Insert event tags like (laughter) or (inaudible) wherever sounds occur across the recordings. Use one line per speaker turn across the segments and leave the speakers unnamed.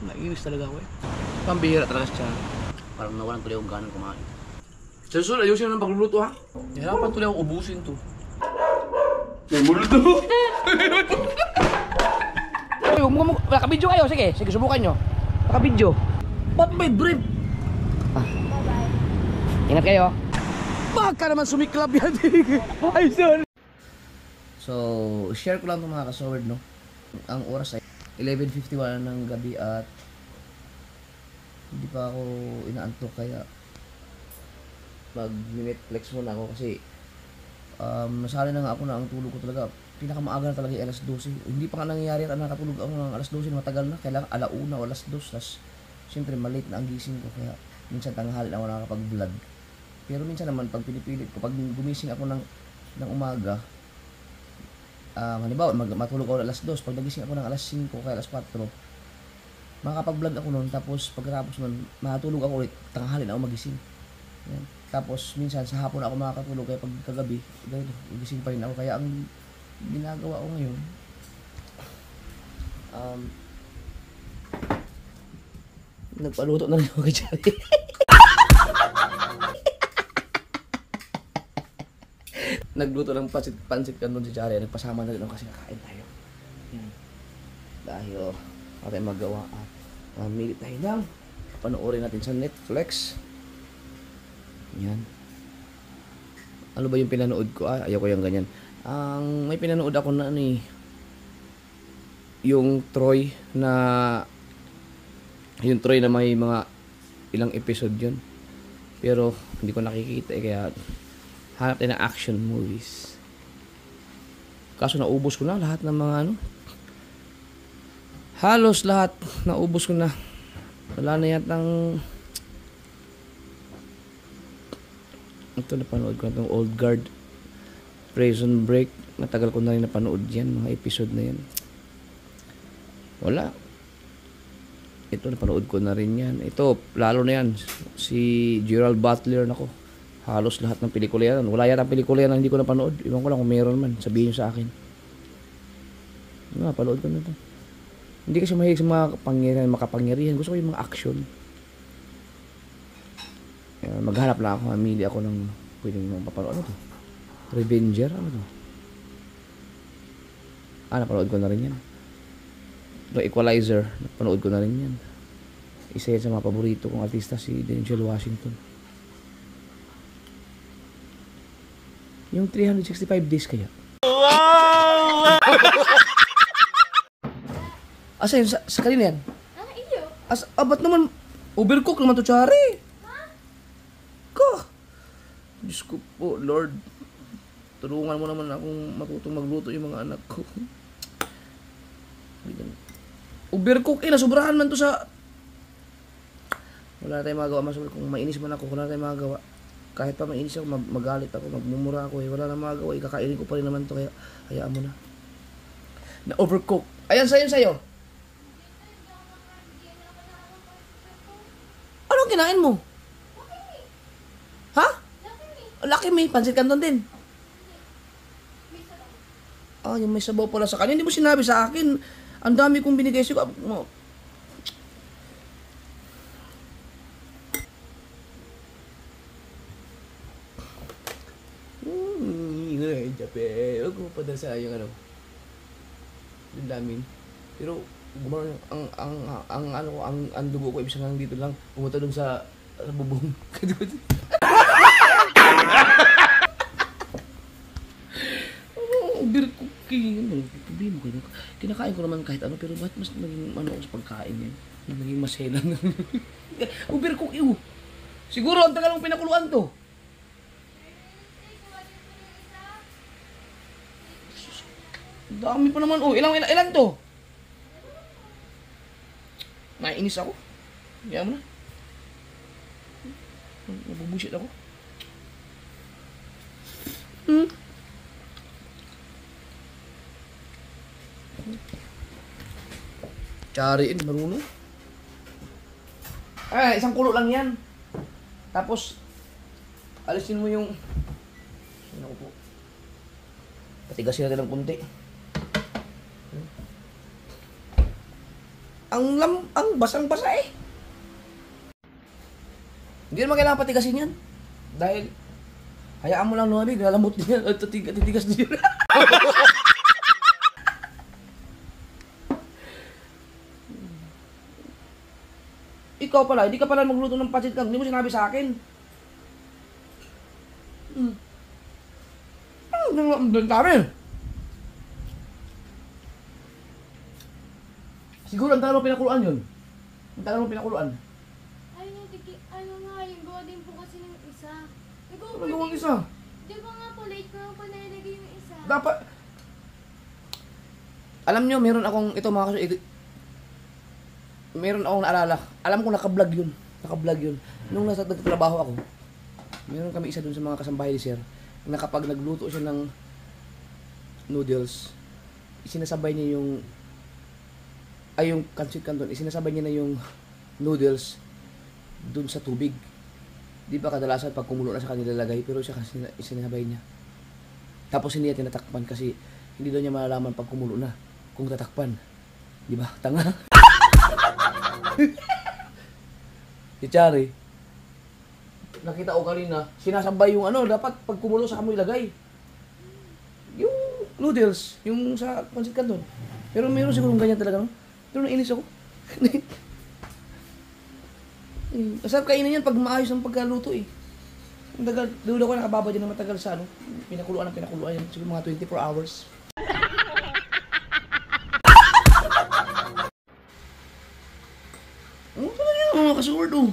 Nainis talaga ako eh. Pambihira talaga siya.
Parang nawalan tuloy akong ganang kumain.
Sa susunod, ayusin na ng pagluluto ha. Hirapan tuloy akong ubusin to.
May multo!
Ay, huwag mo, nakabidyo kayo. Sige, sige, subukan nyo. Nakabidyo. Ba't may brief? Ah. Ingat kayo. Baka naman sumiklab yan. (laughs) Ay, sorry. So, share ko lang itong mga kasaward, no? Ang oras ay 11.51 ng gabi at hindi pa ako inaantok kaya mag Netflix muna ako kasi um, nasali na nga ako na ang tulog ko talaga. Pinakamaaga na talaga yung alas 12 hindi pa nga nangyayari at nakatulog ako ng alas 12 matagal na. Kailangan alauna o alas 2 tas siyempre malate na ang gising ko kaya minsan tanghali na ako nakakapag vlog pero minsan naman pag pinipilit ko pag gumising ako ng ng umaga um, halimbawa mag, matulog ako alas 2 pag nagising ako ng alas 5 kaya alas 4 makakapag-vlog ako noon tapos pagkatapos nun matulog ako ulit tanghali na ako magising yan. Tapos minsan sa hapon ako makakatulog kaya pag kagabi, ganito, gising pa rin ako. Kaya ang ginagawa ko ngayon, um, nagpaluto na rin ako kay Charlie. (laughs) Nagluto ng pansit, pansit kanton si Charlie. Nagpasama na rin kasi kakain tayo. Yan. Dahil, oh, tayong magawa at mamili tayo ng panoorin natin sa Netflix. Yan. Ano ba yung pinanood ko? Ah, ayaw ko yung ganyan. Ang may pinanood ako na ano eh. Yung Troy na yung Troy na may mga ilang episode yun. Pero hindi ko nakikita eh kaya hanap tayo ng action movies. Kaso naubos ko na lahat ng mga ano. Halos lahat naubos ko na. Wala na yatang ito napanood ko na itong Old Guard. Prison Break. Matagal ko na rin napanood yan mga episode na yan. Wala. Ito napanood ko na rin yan. Ito lalo na yan. Si Gerald Butler nako halos lahat ng pelikula yan wala yata pelikula yan na hindi ko napanood iwan ko lang kung meron man sabihin nyo sa akin napanood ko na ito hindi kasi mahilig sa mga kapangyarihan makapangyarihan gusto ko yung mga action Uh, maghanap lang ako, mamili ako ng pwedeng mapapanood. Ano to? Revenger? Ano to? Ah, napanood ko na rin yan. The Equalizer, napanood ko na rin yan. Isa yan sa mga paborito kong artista, si Denzel Washington. Yung 365 days kaya. Wow! Asa yun? Sa, sa kanina yan?
Ah, iyo.
As, ah, ba't naman? Overcook naman to, Chari. Ko! Diyos ko po, Lord. Tulungan mo naman akong matutong magluto yung mga anak ko. Overcook, eh, nasubrahan man to sa... Wala na tayong magawa, mas kung mainis man ako, wala na tayong magawa. Kahit pa mainis ako, mag magalit ako, magmumura ako, eh, wala na magawa, ikakainin ko pa rin naman to, kaya hayaan mo na. Na overcook. Ayan sa'yo, sa'yo. Anong kinain mo? Ha? Lucky me, pansit canton din. Ah, yung may sabaw pala sa kanya. Hindi mo sinabi sa akin. Ang dami kong binigay sa'yo. Mo. Hmm, ay, jape. Huwag mo pa sa yung ano. Yung lamin. Pero, gumano ang ang ang, ang ano ang, ang dugo ko ibig sabihin dito lang pumunta dun sa sa bubong. Beer cooking. Ano, problema ko yun. Kinakain ko naman kahit ano, pero ba't mas naging ano sa pagkain yan? Naging maselan. beer cooking. Siguro, ang tagal mong pinakuluan to. Dami pa naman. Oh, ilang, ilang, ilan to? Naiinis ako. Kaya mo na. Nabubusit ako. Hmm. Tsariin, marunong. Ay, isang kulo lang yan. Tapos, alisin mo yung... Ano po? Patigasin natin ng kunti. Ang lam, ang basang-basa eh. Hindi naman kailangan patigasin yan. Dahil, hayaan mo lang lumamig, lalamot din yan, at (laughs) titig- titigas din yan. (laughs) Ikaw pala, hindi ka pala magluto ng pancit canton, hindi mo sinabi sa akin. Hmm. Ang ang dami. Siguro ang tagal mo pinakuluan yun. Ang tagal mo pinakuluan.
Ayun yung tiki, ano nga, yung gawa din po kasi ng isa.
Ano gawang isa?
Di ba nga po, late ko lang po nailagay yung isa.
Dapat... Alam nyo, meron akong, ito mga kaso, ito, meron akong naalala. Alam ko naka-vlog yun. Naka-vlog yun. Nung nasa nagtatrabaho ako, meron kami isa dun sa mga kasambahay ni Sir, na kapag nagluto siya ng noodles, sinasabay niya yung ay yung pancit canton, isinasabay niya na yung noodles dun sa tubig. Di ba kadalasan pag kumulo na sa kanila lagay, pero siya kasi sina- isinasabay niya. Tapos hindi niya tinatakpan kasi hindi daw niya malalaman pag kumulo na kung tatakpan. Di ba? Tanga. (laughs) si Chari, nakita ko kanina, sinasabay yung ano, dapat pag kumulo sa mo ilagay. Yung noodles, yung sa pancit canton. Pero meron siguro ganyan talaga, no? Pero nainis ako. (laughs) Masarap kainin yan pag maayos ang pagkaluto eh. Ang tagal, dulo ko nakababa din na matagal sa ano, pinakuluan ng pinakuluan yan. Siguro mga 24 hours. (laughs) Ano pala yan mga kasword oh?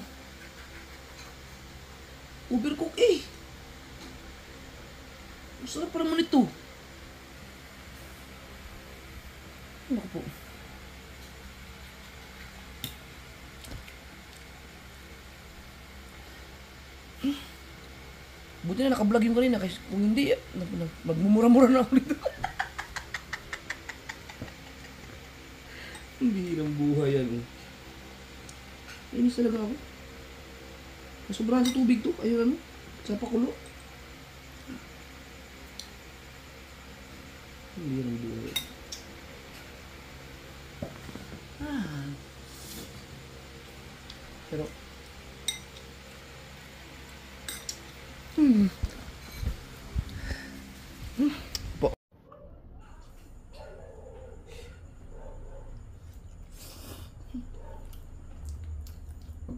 Overcook eh. Ang sarap pa naman ito. Ano ko po? Buti na naka-vlog yung kanina kasi kung hindi, eh, magmumura-mura na ako dito. (laughs) hindi ng buhay yan. eh. Inis talaga ako. Nasobrahan sa tubig to. Ayun ano. Sa pakulo. Hindi ng buhay.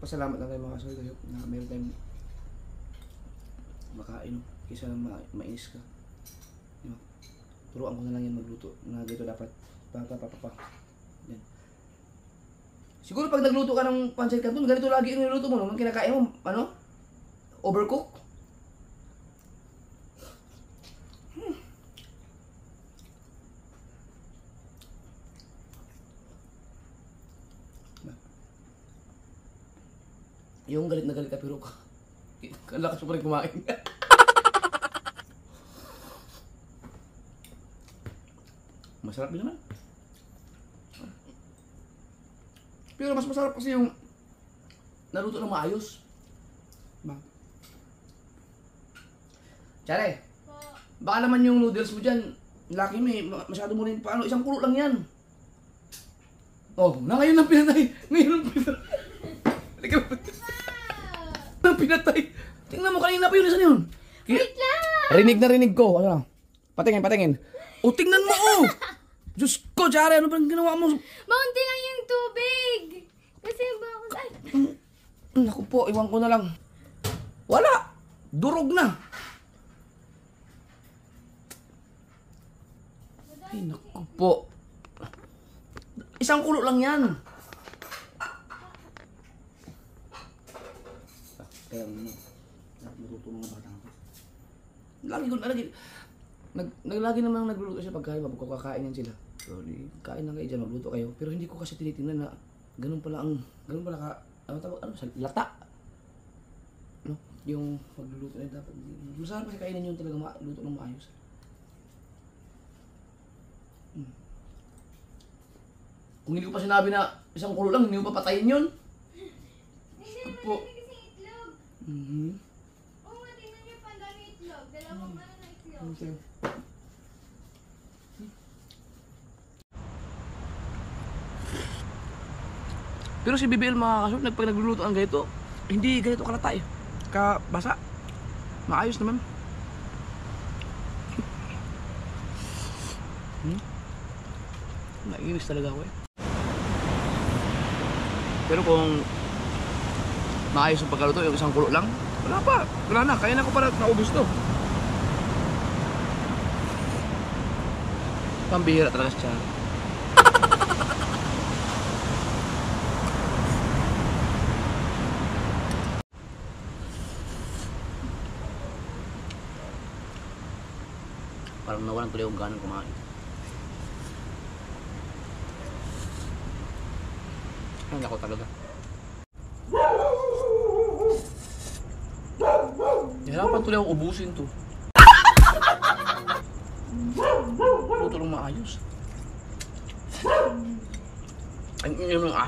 Magpasalamat lang tayo mga kayo na meron tayong makain kaysa ma mainis ka. Di ba? Turuan ko na lang yan magluto na dito dapat pa pa pa pa, pa. Yan. Siguro pag nagluto ka ng pancit canton, ganito lagi yung niluto mo, no? Ang kinakain mo, ano? Overcook? Yung galit na galit ka pero ka. Kalakas mo pa rin kumain. (laughs) Masarap din naman. Pero mas masarap kasi yung naluto ng maayos. Ba? Tsare, baka naman yung noodles mo dyan, laki may masyado mo rin paano, isang kulo lang yan. Oh, na ngayon lang pinatay. Ngayon lang pinatay. (laughs) Halika (laughs) mo. Nang pinatay. Tingnan mo kanina pa yun, isa yun.
Wait lang!
Rinig na rinig ko. Ano lang? Patingin, patingin. O, tingnan mo, oh! (laughs) Diyos ko, Jare, ano bang ginawa mo?
Mountain lang yung tubig! Kasi bakit, ay,
Mm, Naku po, iwan ko na lang. Wala! Durog na! Ay, naku po. Isang kulo lang yan. Kaya ano, nagluto mga bata ko. Lagi ko, lagi, nag, naglagi naman nagluluto siya pagkain, mapagkakain yan sila. So, di, kain lang kayo dyan, magluto kayo. Pero hindi ko kasi tinitingnan na ganun pala ang, ganun pala ka, ano tawag, ano, sa lata. No? Yung pagluluto na dapat, masarap kasi kainin yung talaga ma- luto ng maayos. Hmm. Kung hindi ko pa sinabi na isang kulo lang, hindi ko pa patayin yun. (laughs) Apo.
kasi itlog.
Mhm.
Oo nga, tingnan niyo pa, ang dami itlog. Dalawang ano na itlog.
Okay. Pero si BBL mga kasunod, pag nagluluto ang ganito, hindi ganito kalata eh. Kabasa. Maayos naman. (laughs) hmm? Naiinis talaga ako eh. Pero kung maayos ang pagkaluto, yung isang kulo lang, wala pa. Wala na, kaya na ko para naubos to. Pambihira talaga siya.
Parang nawalan tuloy yung ganang kumain.
Ang ako talaga. Nahirapan tuloy akong ubusin to. Luto lang maayos. Ang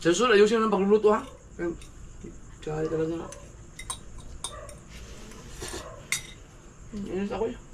Sa susunod, ayusin mo ng pagluluto ha. Tsari talaga. Inis ako eh.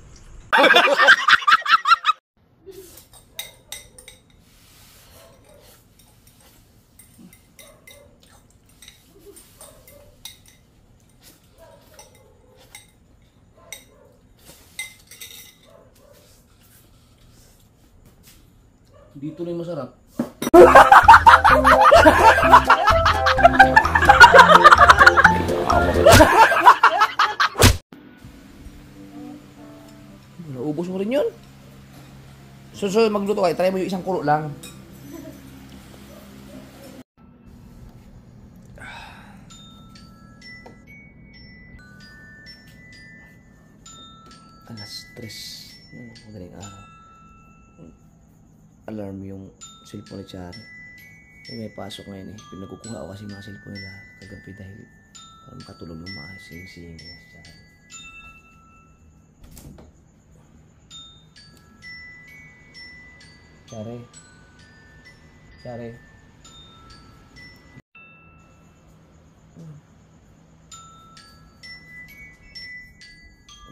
Susunod magluto kayo, try mo yung isang kulo lang. Alas tres. Ano, madaling araw. Alarm yung cellphone ni Chari. Eh, may pasok ngayon eh. Pinagkukuha ako kasi mga cellphone nila kagabi dahil para makatulog ng maayos. Sing-sing Chari. Chari.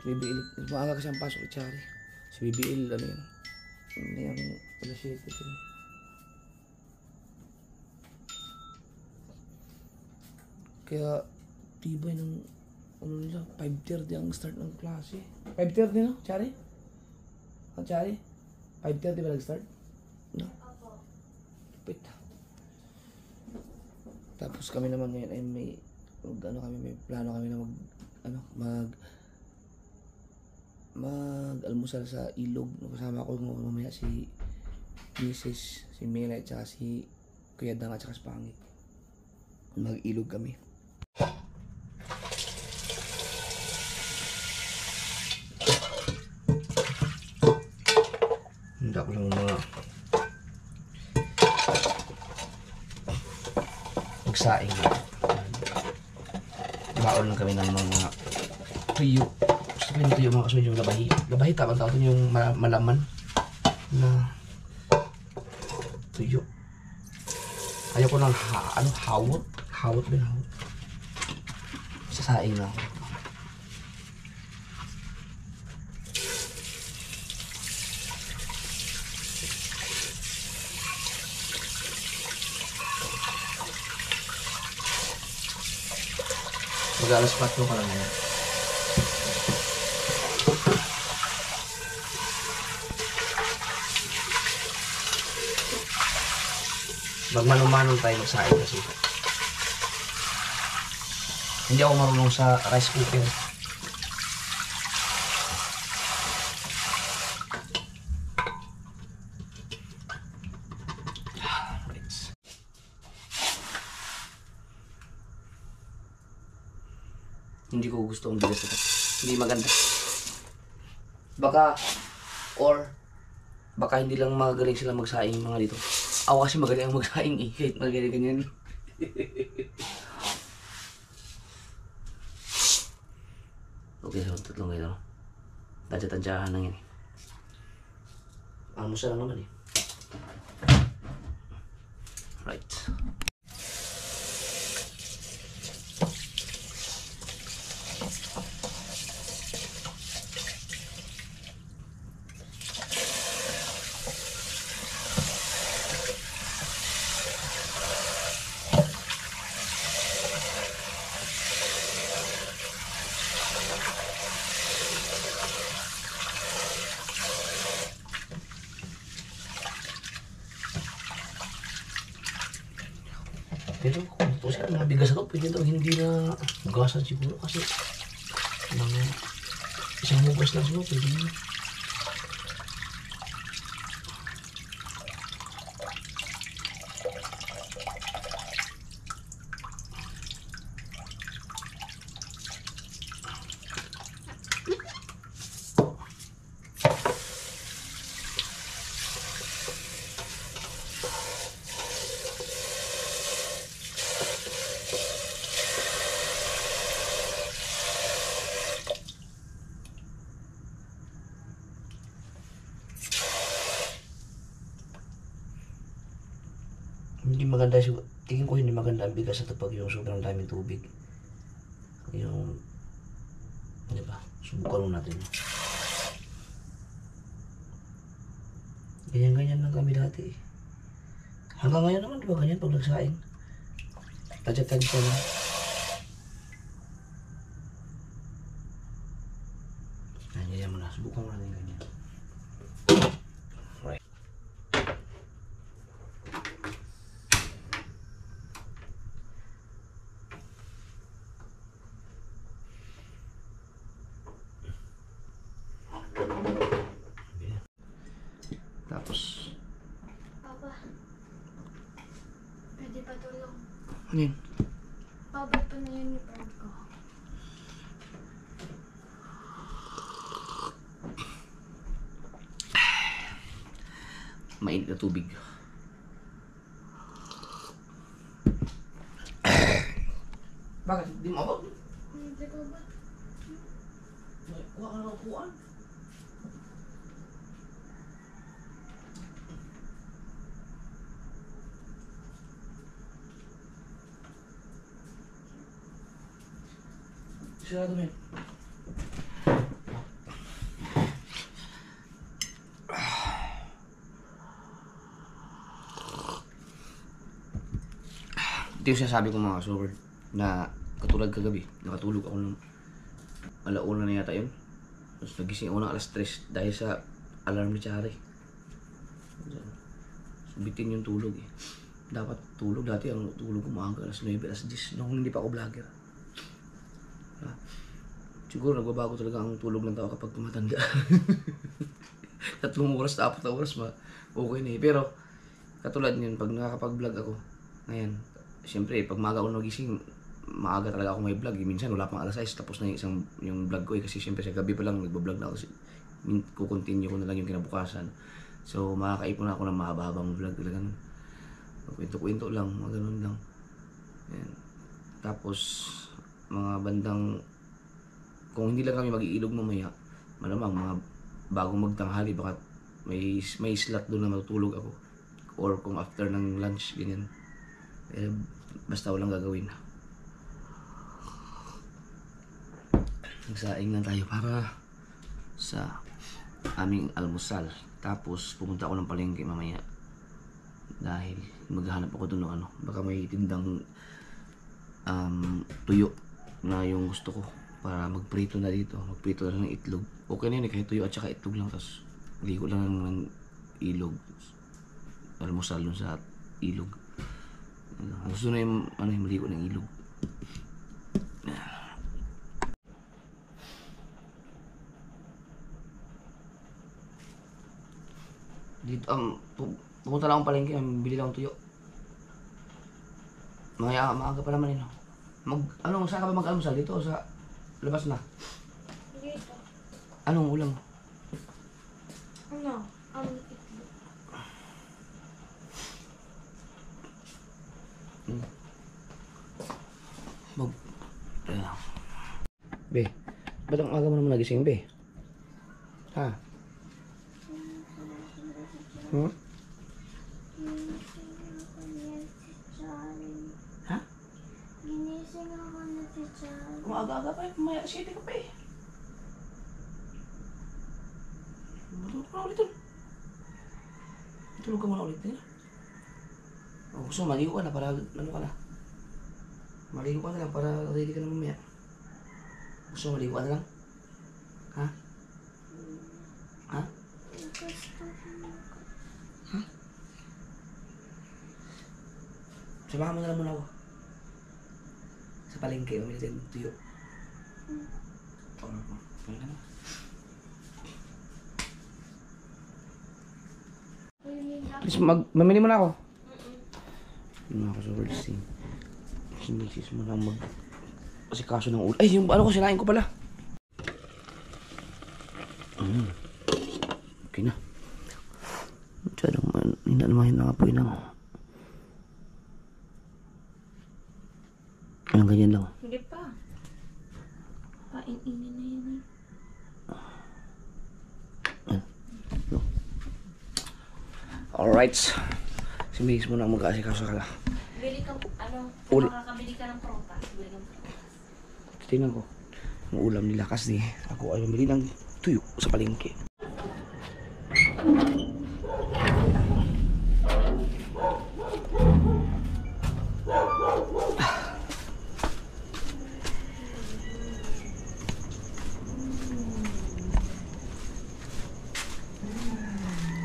BBL. Maaga kasi ang pasok ni Chari. Si BBL, ano yun? Ano yung alas 7 din. Kaya, tibay ng ano nila, 5.30 ang start ng klase. 5.30 no, Chari? Ah, Chari? 5.30 ba nag-start? No? Wait. Tapos kami naman ngayon ay may mag, ano kami may plano kami na mag ano mag mag almusal sa ilog kasama ko ng mamaya si Mrs. si Mela at saka si Kuya Dang at saka si Pangit mag ilog kami Handa ko lang mga magsaing. Lang kami ng mga tuyo. Gusto ko yung tuyo mga kasunod yung labahi. Labahi tama tawag yung ma- malaman na tuyo. Ayaw ko ng ha, ano, hawot. Hawot ba hawot? Sasaing na ako. Mag alas 4 ka lang ngayon. Magmanong-manong tayo magsaing kasi. Hindi ako marunong sa rice cooker. Hindi ko gusto ang bigas na to. Hindi maganda. Baka, or, baka hindi lang magaling sila magsaing mga dito. Ako kasi magaling ang magsaing eh, kahit magaling ganyan. okay, so tatlong kayo. Tadya-tadyahan lang yan eh. Almusal lang naman eh. Right. Pero kung ito siya, mga bigas na to, pwede daw hindi na hugasan siguro kasi ng isang hugas lang siguro, pwede na. Hindi maganda siguro. Tingin ko hindi maganda ang bigas na to pag yung sobrang daming tubig. Yung, di ba? Subukan natin. Ganyan-ganyan lang kami dati eh. Hanggang ngayon naman, di ba ganyan pag nagsaing? Tadya-tadya lang. Ganyan mo na. Subukan mo natin ganyan. Right. Tapos,
Papa. Pwede pa tulong.
Ano yun?
Papa, ito na yung uniform ko.
Mainit na tubig. Bakit? Di mo abot?
Hindi ko ba?
Kuha ka ng upuan. Sigurado mo yun. Ito yung sinasabi ko mga sword na katulad kagabi, nakatulog ako ng alauna na yata yun. Tapos nagising ako ng alas 3 dahil sa alarm ni Chari. Subitin yung tulog eh. Dapat tulog dati ang tulog ko maaga alas 9, alas 10 nung hindi pa ako vlogger. Siguro nagbabago talaga ang tulog ng tao kapag tumatanda. (laughs) Tatlong oras, apat na oras ma okay na eh. Pero katulad yun, pag nakakapag-vlog ako, ngayon, siyempre, pag maaga ako nagising, maaga talaga ako may vlog. Eh. Minsan wala pang alas 6, tapos na yung isang yung vlog ko eh. Kasi siyempre sa gabi pa lang nagbablog na ako. Kukontinue ko na lang yung kinabukasan. So makakaipon ako ng mahaba-habang vlog talagang kwento-kwento lang, mga ganun lang. Yan. Tapos, mga bandang, kung hindi lang kami mag-iilog mamaya, malamang mga bago magtanghali, baka may, may slot doon na matutulog ako. Or kung after ng lunch, ganyan. Eh, basta walang gagawin. Nagsaing lang tayo para sa aming almusal. Tapos pumunta ako ng palengke mamaya. Dahil maghahanap ako doon ng ano. Baka may tindang um, tuyo na yung gusto ko para magprito na dito. Magprito na ng itlog. Okay na yun eh, kahit tuyo at saka itlog lang. Tapos ligo lang ng ilog. Almusal dun sa ilog. Ano, gusto na yung ano yung maligo ng ilog. Dito, um, pu- pupunta lang akong palengke, bili lang tuyo. Mga maaga pa naman yun. Mag, ano, saan ka ba mag-almusal? Dito o sa Labas na.
Dito.
Anong ulam?
Ano? Ang itlog.
Bob. Ayan. Be, ba't ang aga mo naman nagising, be? Ha? Hmm?
Ginising ako na si Charlie.
Kung aga-aga pa, may alas 7 ka pa eh. Tulog ka na ulit dun. Tulog ka muna ulit nila. Oh, gusto mo, maligo ka na para, ano ka na. Maligo ka na lang para ready ka na mamaya. Gusto mo, maligo ka na lang? Ha? Ha? Samahan mo na lang muna ako. Sa palengke, umili tayo ng tuyo. Na. Please, mag, mamili mo na ako. Yung mga ka-sober scene. Si Mrs. mo lang mag... Kasi kaso ng ulo. Ay, yung ano ko, sinain ko pala. Mm. Okay na. Diyan naman, hindi naman yung nangapoy ng... Anong ganyan lang.
Hindi pa. Pain-inin na yun eh.
Alright. Si Mrs. mo na mag-aasikaso ka na.
Bili ka, ano,
Ul-
makakabili ka ng prutas. Bili kang prutas.
Tingnan ko. Ang ulam nila kasi ako ay bumili ng tuyo sa palengke.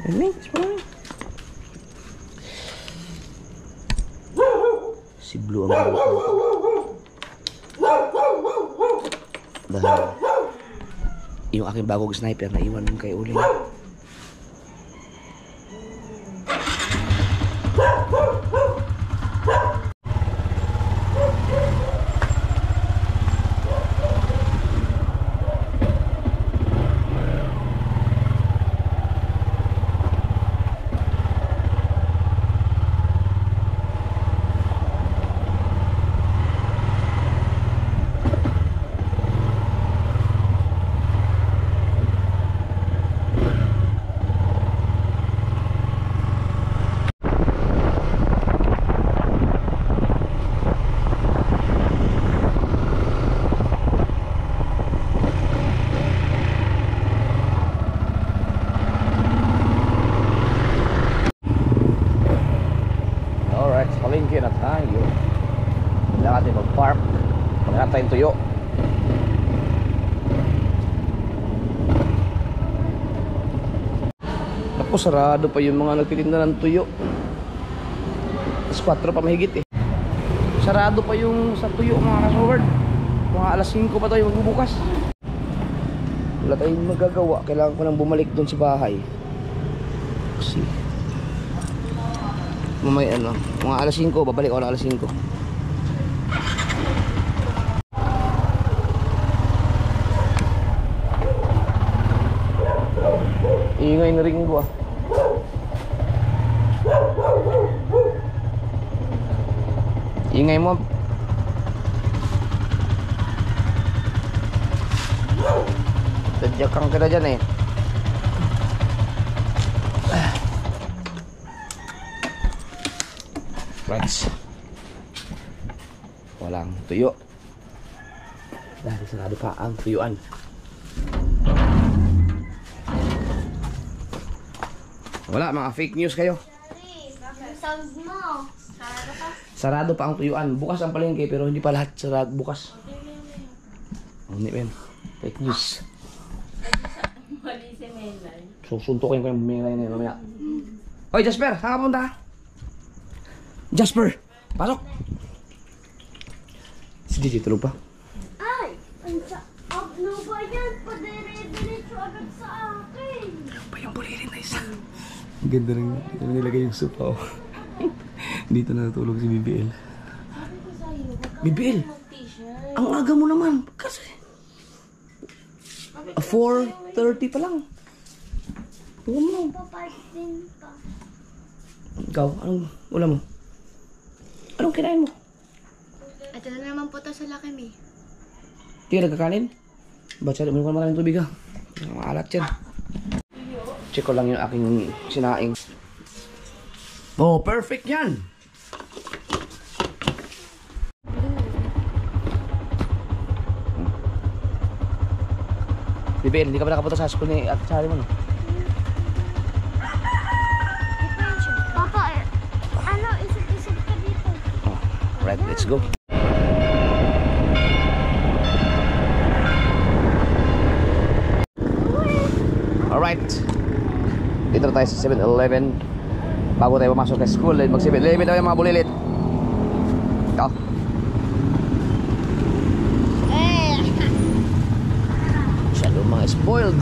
Ini, sebenarnya. Si Blue ang buhok ko. Dahil yung aking bagong sniper na iwan kay Uli. Naku, sarado pa yung mga nagtitinda ng tuyo. Alas 4 pa mahigit eh. Sarado pa yung sa tuyo mga kasoward. Mga alas 5 pa tayo magbubukas. Wala tayong magagawa. Kailangan ko nang bumalik doon sa bahay. Kasi mamay ano, mga alas 5, babalik ako ng alas 5. Ingay na rin ko ah. Ingay mo. Tadyakan ka na dyan eh. Friends. Walang tuyo. Dahil sarado pa ang tuyuan. Wala, mga fake news kayo.
Charlie, sound mo.
Sarado pa ang tuyuan. Bukas ang palengke pero hindi pa lahat sarado bukas. Hindi men. Fake news. Susuntukin ko yung bumingay na yun mamaya. Hoy Jasper, saan ka punta? Jasper, pasok. Si Gigi tulog pa.
Ay! Ang sa... Ano ba yan? Padire-diretso agad sa akin.
pa yung bulirin na isa. Ganda rin yung nilagay yung sopa. Oh. (laughs) Dito na natulog si BBL. BBL, ang aga mo naman. Kasi, Ah, 4.30 pa lang. Huwag mo. Ikaw, anong ulam mo? Anong kinain mo?
Ito na naman po to sa Lucky Me.
Hindi ka nagkakanin? Ba't siya, uminom ka naman ng tubig ha? Maalat yan. Check ko lang yung aking sinaing. Oh, perfect yan! Bibel, hindi ka pa nakapunta sa school ni Ate Sari mo, no?
Papa, eh, ano, isip-isip ka dito.
Oh, right, let's go. Alright. Dito na tayo sa 7-Eleven. Bago tayo pumasok sa school, mag 7-Eleven tayo mga bulilit. Ito.
Eh,
Masyado mga spoiled.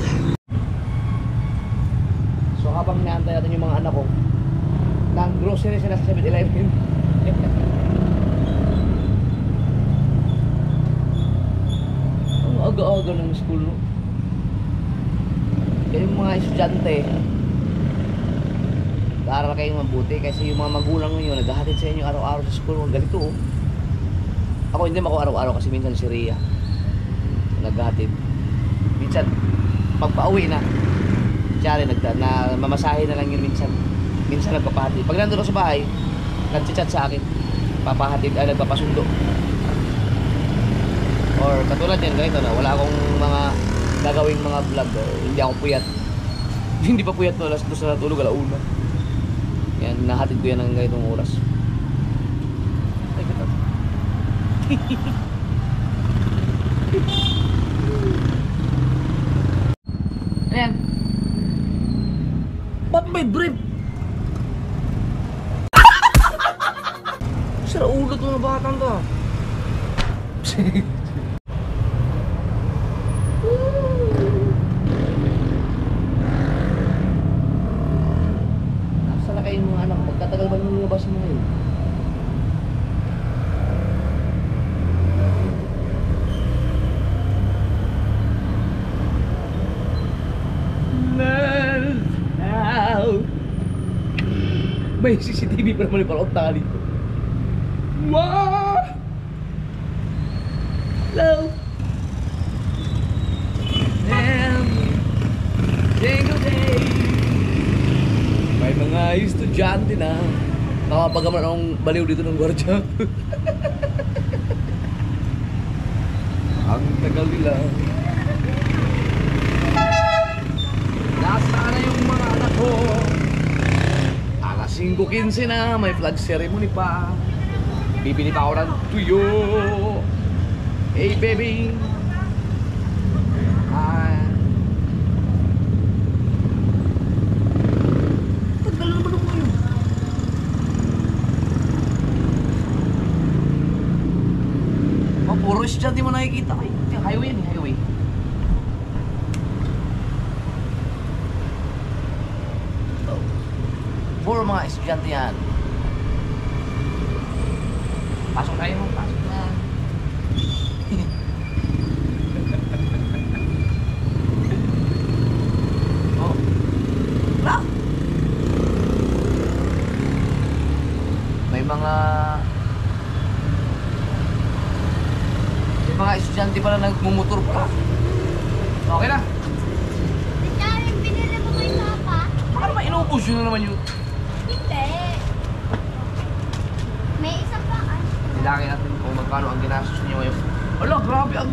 So habang naantay natin yung mga anak ko, ng grocery sila sa 7-Eleven. (laughs) Ang aga-aga ng school, no? Yung mga estudyante. Nag-aaral kayong mabuti kasi yung mga magulang ninyo naghahatid sa inyo araw-araw sa school. Ang ganito, oh. Ako hindi ako araw-araw kasi minsan si Rhea naghahatid. Minsan, pag pauwi na, rin nagda, na mamasahe na lang yun minsan. Minsan nagpapahatid. Pag nandun ako sa bahay, nag-chat sa akin. Papahatid, ay nagpapasundo. Or katulad yan, ganito na, wala akong mga gagawing mga vlog. Hindi ako puyat. (laughs) hindi pa puyat no, alas dos na natulog, alauna. Yan, nahatid ko yan ng ganitong oras. Ay, (laughs) ganda. Ayan. Ba't may brief? Sira ulo to na batang to. (laughs) ah. Nasa na kayong mga anak? Magtatagal ba nung lumabas mo ngayon? Now. May Pa naman yung palakot na dito. Wow! Hello! Jingle day! May mga estudyante na nakapagaman akong baliw dito ng gwardya. (laughs) Ang tagal nila. Nasaan na yung mga anak ko? Alas 5.15 na, may flag ceremony pa. Bibili pa ako ng tuyo. Hey baby. Ah. Tagal naman ako ngayon. Mga puro estudyante mo nakikita ko eh. Highway yan eh, highway. Puro mga estudyante yan. Pasok tayo, pasok na. oh. Na. May mga May mga estudyante pala nagmumotor pa. Okay na.
si Karen, binili mo kay Papa?
Baka naman inuubos yun na naman yun.
Hindi. May isa pa. Ay,
Bilangin natin kung magkano ang ginastos niyo ngayon. Ala, grabe ang...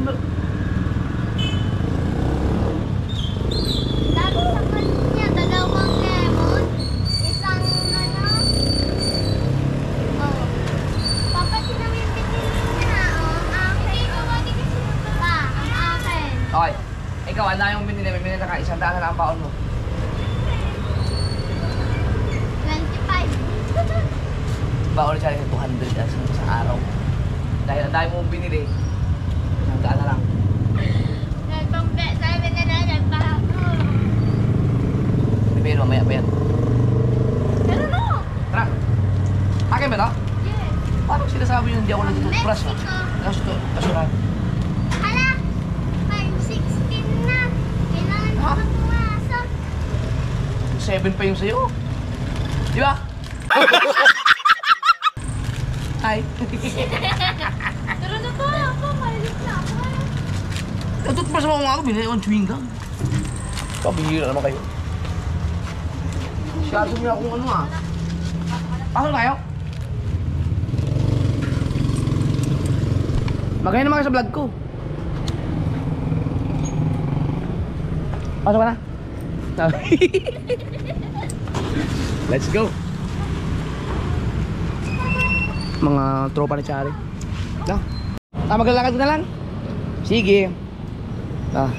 Dati sa kanya, dalawang lemon, isang ano, oh. Papa, sino yung binili niya? Oh, ang akin. Pa, ang akin.
Okay. Ikaw, ang dami mong binili. May binili ka. Isang daan na lang ang baon mo.
25.
Baon siya sa 200 as sa araw. Dahil ang dami mong binili. Isang daan na lang.
Nagpambe, sabi na na, nagpahako.
Bibigyan mamaya pa yan.
Pero no!
Tara. Akin ba ito?
Yes.
Paano sinasabi yun hindi ako nag-toothbrush ha?
Mexico.
Tapos ito, basurahan.
Hala! 5.16 na.
7 pa yung sa'yo. Di ba? Hi.
Tara na to, ako, mahilig na ako.
Ito pa sa mga ako, binili akong chewing gum. Pabihira naman kayo. Masyado niya akong ano ah. Pasok tayo. Magaya naman kayo sa vlog ko. Pasok ka na. (laughs) Let's go. Mga tropa ni Chari. Na. Ah, maglalakad ka na lang. Sige. Ah.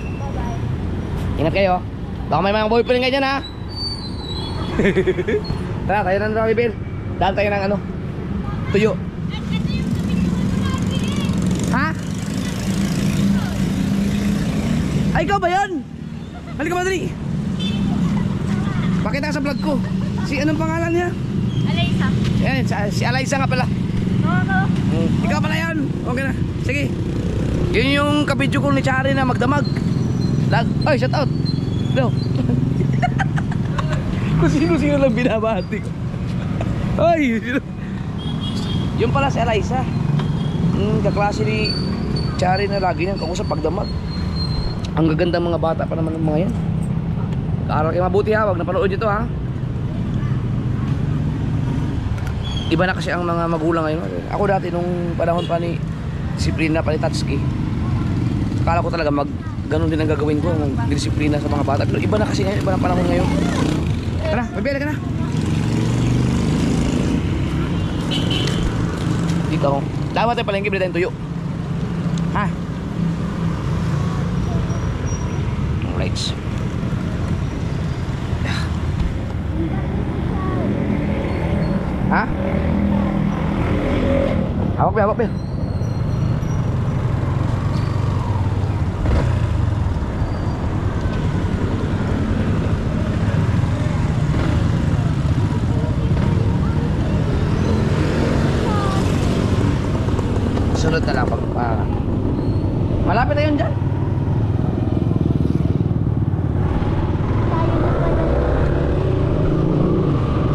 Ingat kayo. Baka may mga boyfriend kayo dyan ha. (laughs) Tara, tayo na ng Bill. Daan tayo ng ano. Tuyo. Ha? Ay, ikaw ba yan? Halika madali. Pakita ka sa vlog ko. Si anong pangalan niya?
Alaysa.
Yan, si, si Alaysa nga pala.
Oo, oo.
Mm. Ikaw pala yan. Okay na. Sige. Yun yung kabidyo ko ni Chari na magdamag. Lag. Ay, shout out. No. (laughs) Kung sino-sino lang binabati ko. Ay? Yung pala si Eliza. Mm, kaklase ni Chari na lagi niyang kausap pagdamag. Ang gaganda mga bata pa naman ng mga yan. Kaaral kayo mabuti ha, wag napanood nyo to ha. Iba na kasi ang mga magulang ngayon. Ako dati nung panahon pa ni disiplina pa ni Tatsuki. Akala ko talaga mag ganun din ang gagawin ko, disiplina sa mga bata. Pero iba na kasi ngayon, iba na panahon ngayon. Tara, mabili ka na. Dito ako. Dapat tayo palengke, bili tayong tuyo. Ha? Alright. Ha? Hawak ba, hawak ba? Sunod na lang pag ah. Malapit na yun dyan.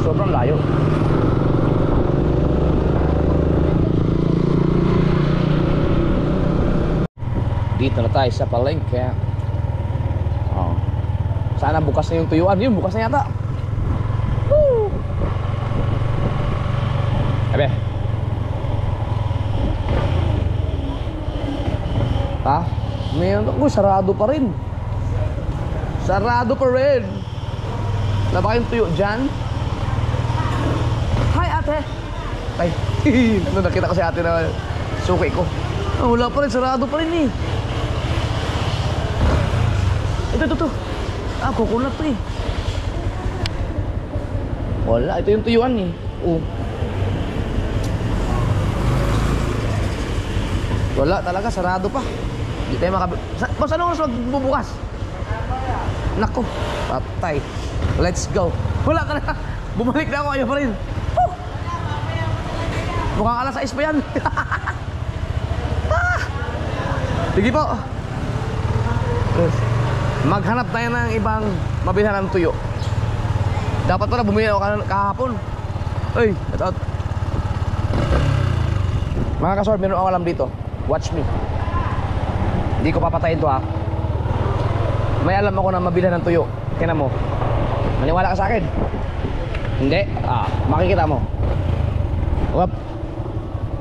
Sobrang layo. Dito na tayo sa palengke. Oh. Sana bukas na yung tuyuan. Yun, bukas na yata. Woo! Ebe. Ha? Mayroon ako, sarado pa rin. Sarado pa rin. Wala ba kayong tuyo dyan? Hi, ate. Ay, (laughs) ano nakita ko si ate na suki ko. Ah, wala pa rin, sarado pa rin eh. Ito, ito, ito. Ah, kukunat to eh. Wala, ito yung tuyuan eh. Oh. Wala talaga, sarado pa. Hindi tayo makab... Sa- Boss, ano oras magbubukas? Nako, patay. Let's go. Wala ka na. (laughs) Bumalik na ako, ayaw pa rin. Woo! Mukhang alas 6 pa yan. (laughs) Ah! Sige po. Maghanap tayo ng ibang mabilhan ng tuyo. Dapat pala bumili ako kah- kahapon. Uy, ito. ito. Mga kasor, meron ako alam dito. Watch me. Hindi ko papatayin to ha. May alam ako na mabilhan ng tuyo. Kina mo. Maniwala ka sa akin? Hindi? Ah, makikita mo. Wap.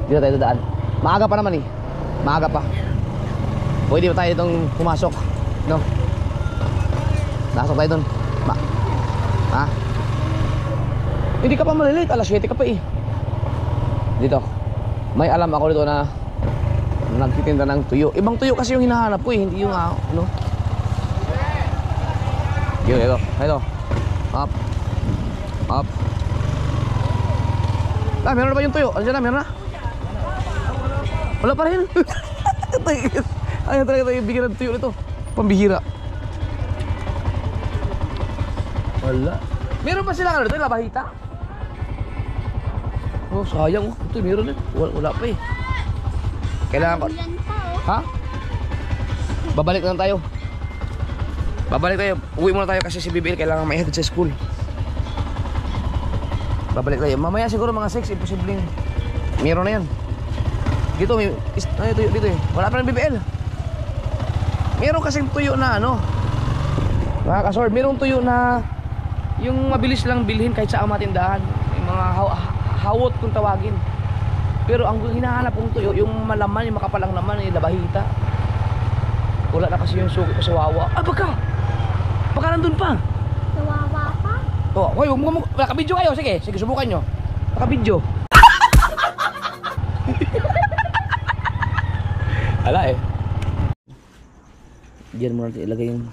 Dito tayo dadaan. Maaga pa naman eh. Maaga pa. Pwede pa tayo itong pumasok. No? Nasok tayo doon. Ma. Ha? Hindi ka pa malilate. Alas 7 ka pa eh. Dito. May alam ako dito na nagtitinda ng tuyo. Ibang tuyo kasi yung hinahanap ko eh. Hindi yung ah, ano. Dito, ito. Ito. Up. Up. Ah, meron na ba yung tuyo? Andiyan na, meron na. Wala pa rin. (laughs) Ayaw talaga tayo bigyan ng tuyo nito. Pambihira. Wala. Meron pa sila ano dito, labahita? Oh, sayang oh. Ito, meron din. Wala, wala pa eh. Kailangan ko.
Pa, oh.
Ha? Babalik na lang tayo. Babalik tayo. Uwi muna tayo kasi si BBL kailangan maihatid sa school. Babalik tayo. Mamaya siguro mga 6, imposibleng meron na yan. Dito may is, ano, tuyo dito eh. Wala pa ng BBL. Meron kasing tuyo na ano. Mga kasor, meron tuyo na yung mabilis lang bilhin kahit sa matindahan. Yung mga haw- hawot kung tawagin. Pero ang hinahanap kong tuyo, yung malaman, yung makapalang laman, yung labahita. Wala na kasi yung suki ko sa wawa. Ah, baka! Baka nandun pa.
Kawawa pa.
Oh, mo nakabidyo kayo. Sige, sige subukan nyo. Nakabidyo. (laughs) Ala eh. Diyan mo natin ilagay yung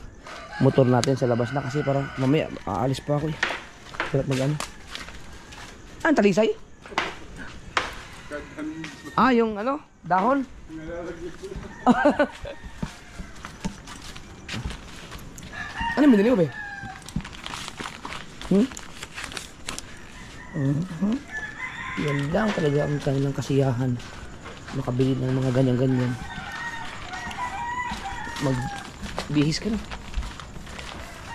motor natin sa labas na kasi parang mamaya aalis pa ako eh. Hirap mag ano. Ah, talisay? Ah, yung ano? Dahon? (laughs) ano binili mo, be? Hmm? Mhm. Yan lang talaga ang kanilang kasiyahan. Makabili ng mga ganyan-ganyan. Magbihis ka na.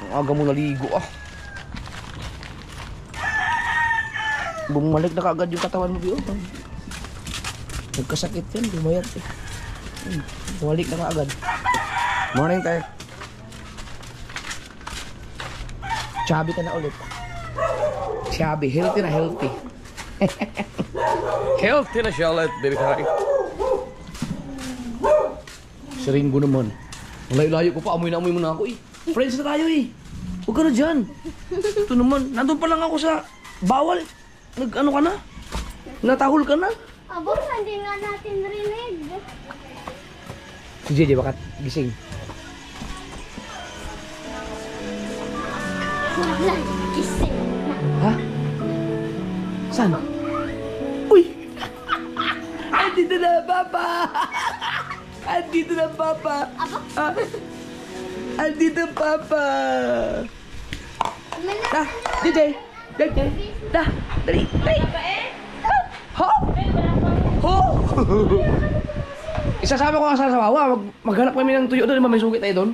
Ang aga mo naligo ah. Bumalik na kaagad yung katawan mo, Bio. Nagkasakit yan, bumayat eh. Bumalik na kaagad. Morning, tayo. Chubby ka na ulit. Chubby, healthy na healthy. (laughs) healthy na siya ulit, baby kaki. Si Ringo naman. Ang layo-layo ko pa, amoy na amoy mo na ako eh. Friends na tayo eh. Huwag ka na dyan. Ito naman, nandun pa lang ako sa bawal. Nag ano ka na? Natahol ka na?
Abo, hindi nga natin rinig.
Si JJ bakat gising.
Wala, gising na.
Ha? Saan? Uy! Andito na, Papa! Andito na, Papa! Ah, andito, Papa! Da, DJ! DJ! Da! Dali! Dali! Ho! Ho! Isasama ko nga sa sawawa. Mag maghanap kami ng tuyo doon. Di ba may sugit tayo doon?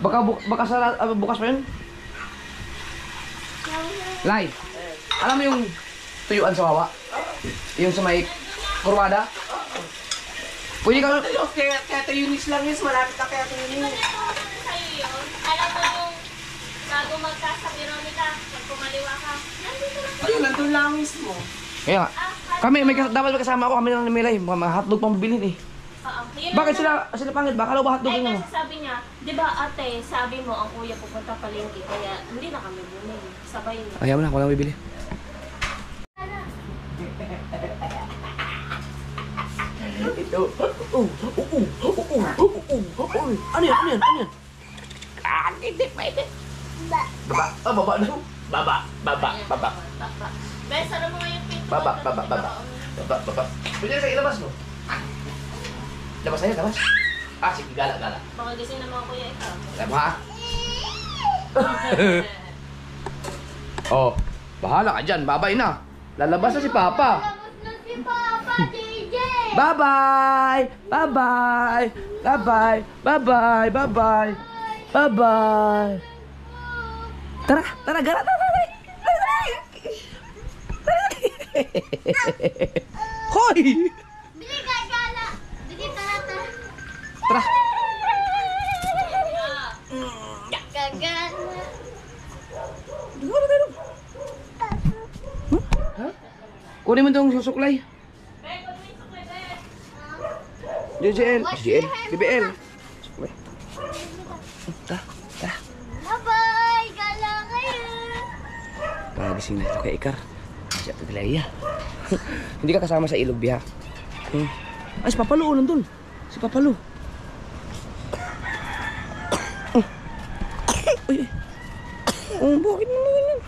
Baka, bu baka sa, ah, bukas pa yun? Lai, alam mo yung tuyuan sa wawa? Yung sa may kurwada? Pwede ka...
Kaya, kaya tayo Yunis lang yun, malapit na kaya tayo Yunis.
Alam mo yung bago magtaas sa Veronica, pag kumaliwa ka, nandito lang.
Ayun, nandun lang mismo.
Kaya nga. Kami, may, kas- dapat may kasama ako. Kami lang ni Milay. Mga mga hotdog pang bilhin eh.
Oo. Yun
Bakit
lang
sila, sila pangit ba? Kala ba hotdog
Ay,
yun mo?
kasi sabi niya, di ba ate, sabi mo ang kuya pupunta palengke, kaya hindi na kami bumili. Sabay niya.
Ayaw mo na, walang bibili. Ito. Oh, oh, oh, oh, oh, oh, oh, oh, oh. Ano yan? Ano. Baba. Ah, baba na. Baba, baba, baba.
Bes, ano mo nga yung pinto?
Baba, baba, baba. Baba, baba. Pwede sa ilabas mo. Labas na yan, labas. Ah, sige, gala, gala.
Baka gising na mga kuya ikaw.
Alam mo ha? oh, bahala ka dyan. Babay na. Lalabas na si Papa.
Tapos na si Papa.
Bye-bye! Bye-bye! Bye-bye! Bye-bye! Bye-bye! Bye-bye! Tara! Tara! Gara! Tara! Tara! Hoy!
Bili gala. Bili, tara, tara.
Tara!
Gagana.
Kunin mo itong susuklay. JJL. JJL. Tara.
Bye-bye. Gala kayo.
Pagising (laughs) na ito kay Ikar. Siya. Hindi ka kasama sa ilog biha. Hmm. Ay, si Papalo, nandun. Si Papalo. Uy, uy. Oh, bakit mo ganyan?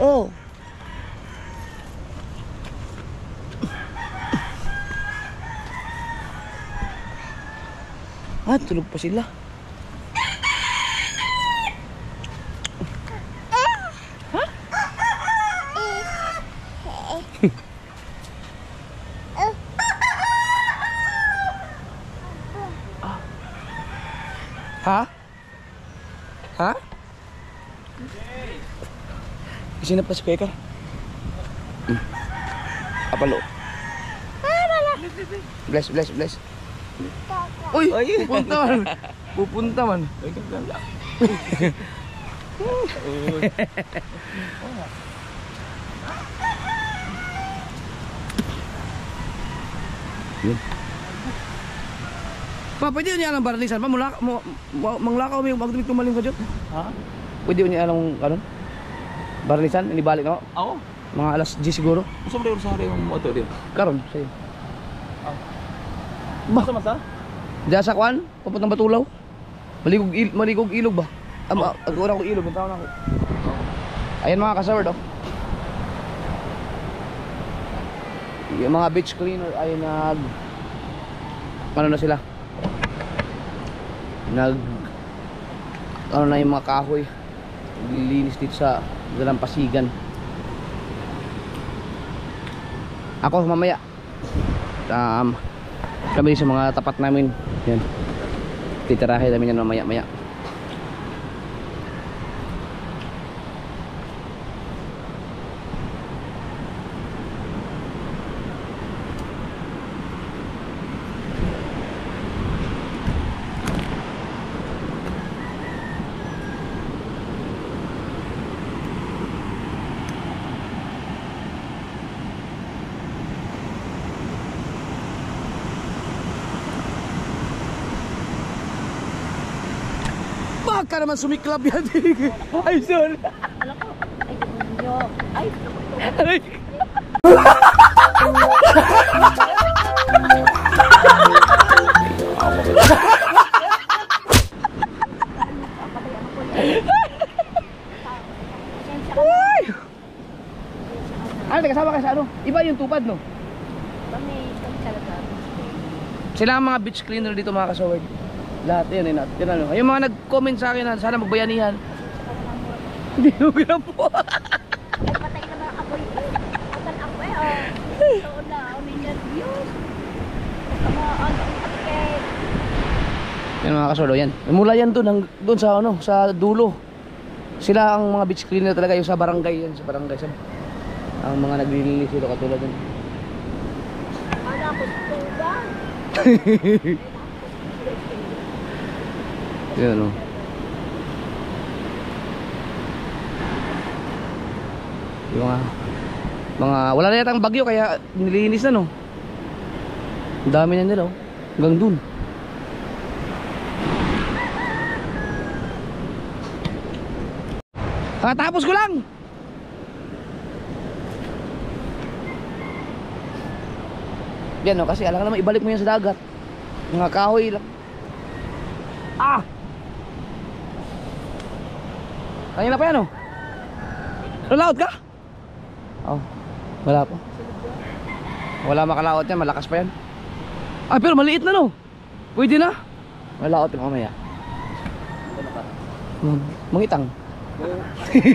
Oh. Ah, tulog pa sila. Ha? Ha? Isinap na si Kuya Car. Hmm. Apalo. Bless, bless, bless. Uy, pupunta man. Pupunta man. Yun. Pa, pwede yun niya alam baralisan pa, mula, mo, manglakaw mo yung magdumit kumaling ka dyan.
Ha?
Pwede yun niya alam kanon? Baralisan, inibalik na ako.
Ako?
Mga alas 10 siguro.
Gusto mo rin sa yung motor din?
Karon, sa'yo.
Basta masa?
Diyan sa kwan, papuntang Batulaw. Maligog, il, maligog ilog ba? Am, oh. Ang una ko ilog, yung taon ako. Ayan mga kasaward, oh. Yung mga beach cleaner ay nag... Ano na sila? Nag... Ano na yung mga kahoy. Lilinis dito sa Dalampasigan. Ako mamaya. Um, kami sa mga tapat namin. Yan. Titirahin namin yan mamaya maya. Baka naman sumiklab yan. (laughs) Ay, sorry. Ay, Ay! Ano, kasama ka sa ano? Iba yung tupad, no?
Kami, kami talaga.
Sila ang mga beach cleaner dito mga kasaward. Lahat yan, yun ano. Yung mga nag-comment sa akin na sana magbayanihan. (laughs) Hindi mo po.
Ay, patay naman ako eh. Patay ako eh, oh. Na, may nervyos. Ama, ano, okay.
Yan mga kasolo, yan. Mula yan doon, doon sa ano, sa dulo. Sila ang mga beach cleaner talaga yung sa barangay yan, sa barangay. Sa, ang mga naglilinis dito katulad dun.
Ano ako sa (laughs) tuban?
Yan ano. Yung mga, mga, wala na yata ang bagyo kaya nililinis na no. Ang dami na nila oh. Hanggang dun. Kakatapos ko lang! Yan no, kasi alam naman ibalik mo yan sa dagat. Mga kahoy lang. Ah! Kanina pa yan oh. Lalaot ka? Oh, wala pa. Wala makalaot yan, malakas pa yan. Ah, pero maliit na no. Pwede na. Malaot yung mamaya. Hmm, mangitang. (laughs)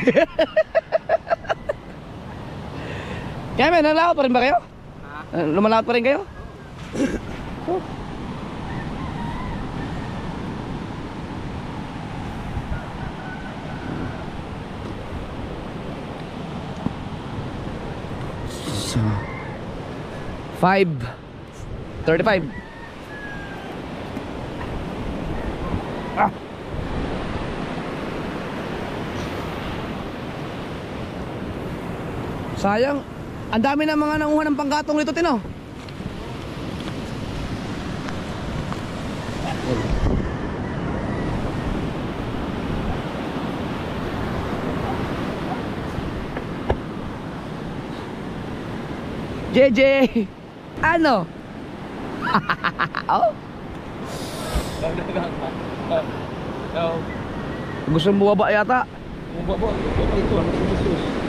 Kaya may nalaot pa rin ba kayo? Lumalaot pa rin kayo? (laughs) So, 5 35 Ah! Sayang, ang dami na mga nanguha ng panggatong nito, Tino. JJ! Ano? (laughs) oh? Gusto mo bumaba yata?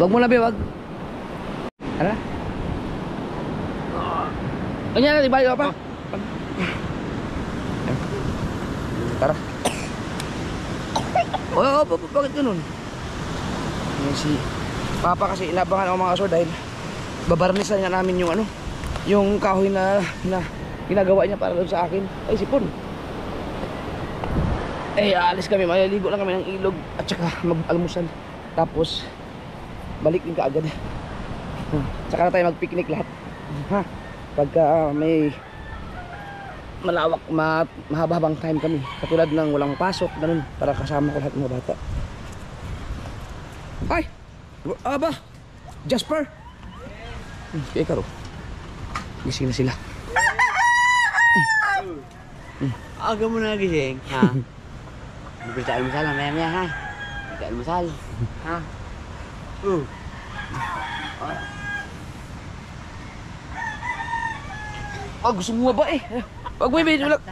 Wag mo na, be, wag. Ano? Kanya na, ibayo pa. Tara. Oo, oh, oh, bakit ganun? Yan si Papa kasi inabangan ako mga kasor dahil babarnisan nga namin yung ano, yung kahoy na, na ginagawa niya para sa akin. Ay, sipon. Eh, aalis kami, maliligo lang kami ng ilog at saka mag-almusal. Tapos, balik din ka agad. Hmm. Saka na tayo mag-picnic lahat. Ha? Pagka ah, may malawak, ma mahaba-habang time kami. Katulad ng walang pasok, ganun, para kasama ko lahat ng mga bata. Ay! Aba! Jasper! Hmm, kaya ka ro. Gising na sila.
Aga mo na gising, ha? Bibili tayo almusal, mamaya maya, ha? Bibili tayo almusal, ha? Uh.
Ah, gusto mo ba eh? Pag may medyo lang.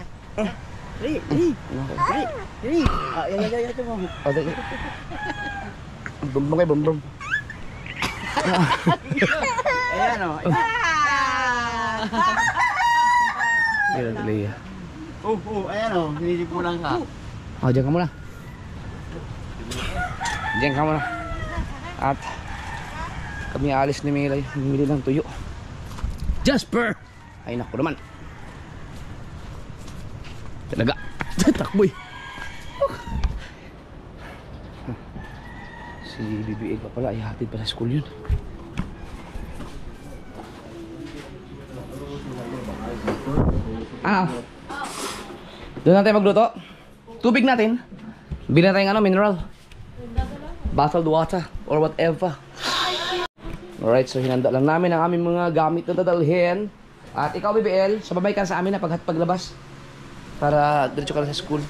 Dali, dali, dali, dali. Ah, yan, yan, yan, mo.
Oh, dali. Bumbong kayo, bumbong. (laughs)
Ayan, o. (laughs)
Ayan, dali.
Oh, oh, ayan, o. Sinisip mo lang ka.
Oh, diyan ka muna. Diyan ka muna. At kami alis ni Milay. Bumili ng tuyo. Jasper! Ay, naku naman. Talaga. (laughs) Takboy. Si BBA pa pala, ay hatid pa sa school yun. Ah. Doon na tayo magluto. Tubig natin. Bili na tayong ano, mineral. Bottled water or whatever. Alright, so hinanda lang namin ang aming mga gamit na dadalhin. At ikaw, BBL, sababay ka sa amin na paghat paglabas. Para diretso ka na sa school.